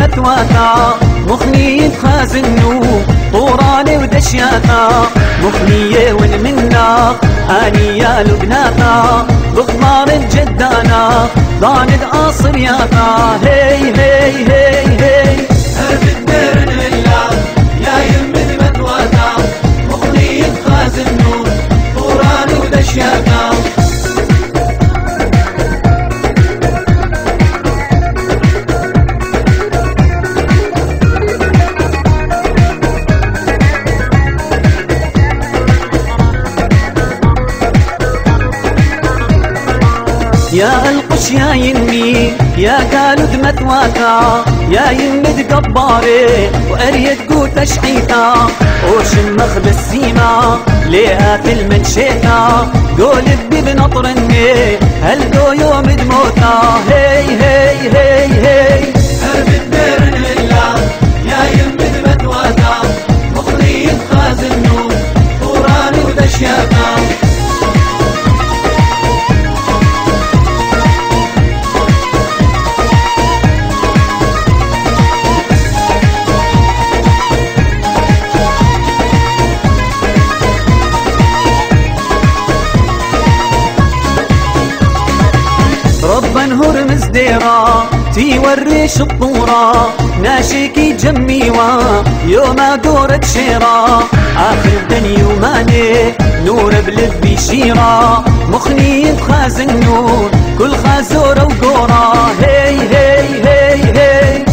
متواتا مخني خازنو طوراني ودشياتا مخنية ونمنا يا لبناتا بغمار الجدانا ضاند اصرياتا هي هي هي هي. هرب يا يمد متواتا مخني خازنو طوراني ودشياتا القش يا يمي يا قالوا دمت واتا يا يمد قباري وأريد قوت اشعيتا وش مخب السيما ليها المنشيتا. قول بي بنطرني هل دو يوم دموتا هي هي هي هي. مزديرا تيوري شطورا ناشيكي جميوا يوم دورت شيرا. آخر دني وماني نور بلبي شيرا مخني خازن نور كل خازورة وقورا هي هي هي هي.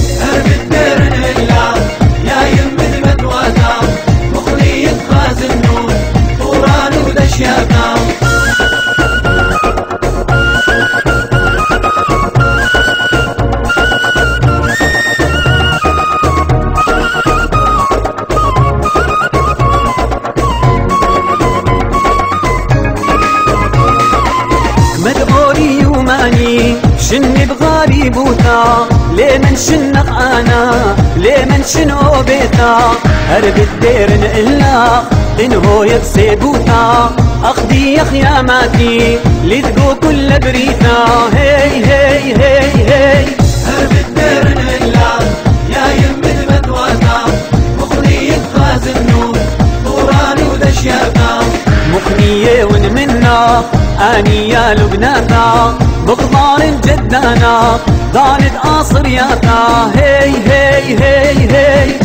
لمن شنو بيتا؟ هرب الدير إلا انهو يبسي بوتا. اخدي يا خياماتي لتقو كل بريتا هي هي هي هي. هرب الدير لله يا يمد متواتا مخني خازنو طوراني ودشياتا. مخنية ونمنا آني يا لبناتا. بقضار جدانا ضالد اصرياتا هي هي هي هي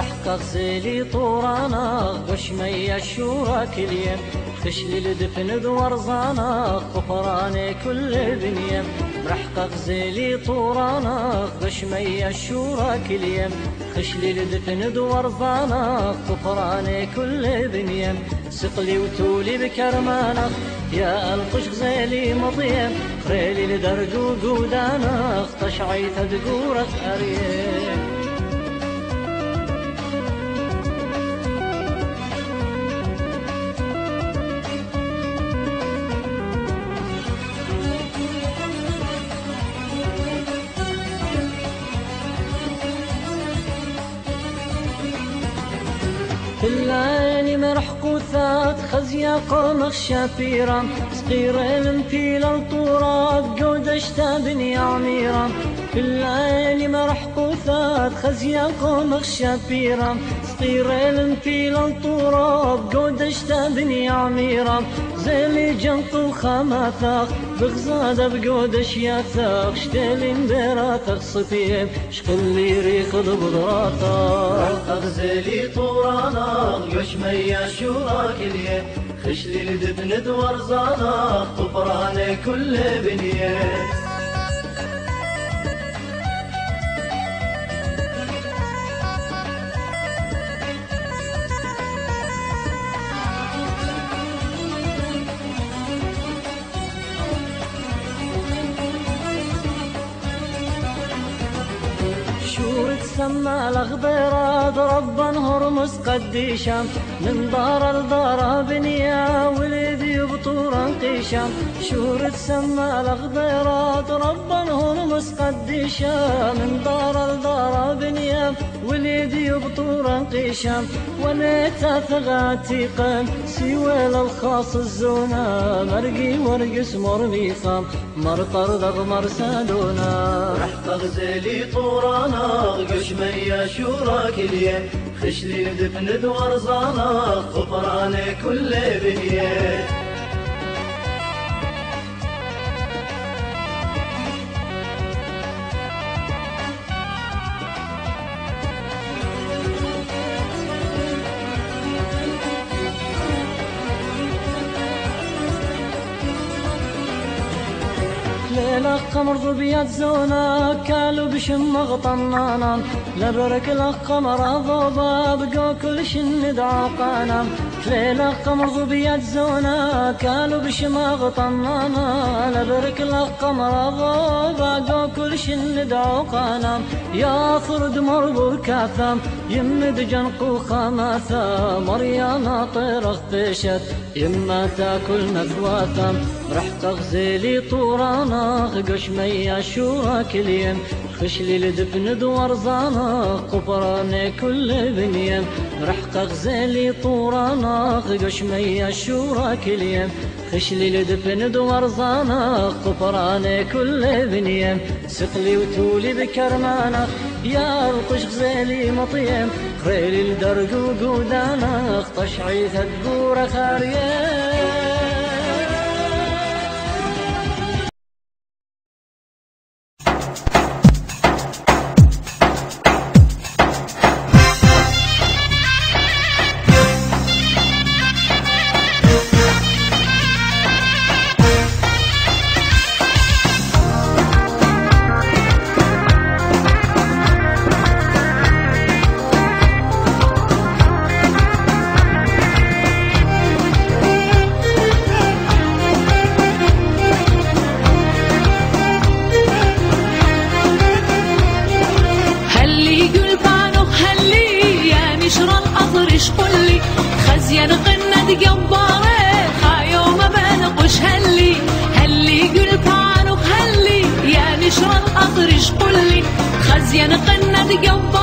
رح غزيلي طورانا وشمية الشورى كل يم خشلي الدفن ورزانا غفراني كل بنيم رح غزيلي طورانا وشمية الشورى كل يم خشلي الدفن ورزانا غفراني كل بنيم سقلي وتولي بكرمانك يا ألقش غزيلي مضيم خريلي لدرق وقودانا اختش عيث دقورك أريم وثات خزيا قوم شابيرا صغير المفيل الطورات قود اشتابني عميرا في الليل مرحق وثات خزيا قوم شابيرا صغير المفيل الطورات قود اشتابني عميرا زيلي جنط وخماثاخ بغزادة بقود اشياثاخ شتالين بيراثاخ صفيب شقلي ريخ بضراتاخ أغزلي طورانا يشمي شوراك اليه خشلي لدبن ورزانا طفراني كل بنية. شور تسمى الأخضرات ربا هرمز قديشام من دار لدار بنيا ولدي بطورا قيشام شور تسمى الأخضرات ربا هرمز قديشام من دار لدار بنيا ولدي بطورا قيشام ونيتا ثغاتيقا سوى الخاص الزونا مرقي ورقس مرميقام مرطر ذغ مرسالونا رح تغزلي طورانا قشمي شوراك اليه خشلي لدفن ورزانا غفراني كل بنيه. ليلة قمر ضبيات زونا كالو بشم غطنانا. لبرك القمر ضبا بقو كل شن دعاقانا. ليلة قمر ضبيات زونا كالو بشم غطنانا. لبرك القمر ضبا بقو كل شن دعاقانا. يا فرد مربو كاثم يمد جنقو خماثا مريانا طير اختشت يما تأكل مثواثم رح تغزلي طورانا قشمي شورا كليم. خشلي لدفن دوار زانا قفراني كل بنيم. رح تغزلي طورانا قشمي شورا كليم. خشلي لدفن دوار زانا قفراني كل بنيم. سقلي وتولي بكرمانا يا القش غزالي مطيم. خيلي الدرق وقودانا اخطش عيث الدور خاريم எனக்கு என்னது எவ்வளவு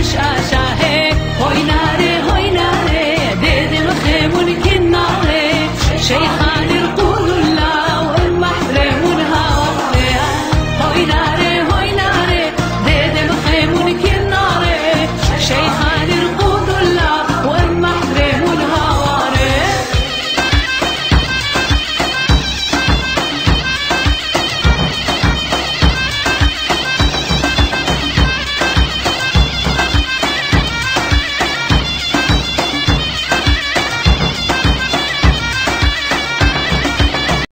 আশা আশা হে হই না রে